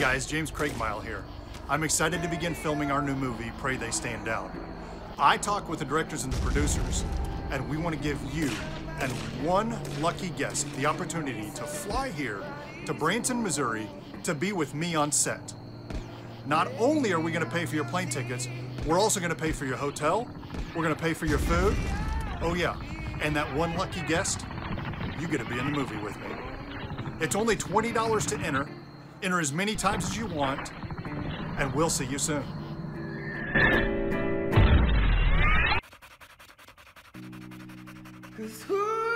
guys, James Craigmyle here. I'm excited to begin filming our new movie, Pray They Stand Down. I talk with the directors and the producers, and we want to give you and one lucky guest the opportunity to fly here to Branson, Missouri to be with me on set. Not only are we going to pay for your plane tickets, we're also going to pay for your hotel, we're going to pay for your food. Oh, yeah, and that one lucky guest, you get to be in the movie with me. It's only $20 to enter. Enter as many times as you want, and we'll see you soon. Cause who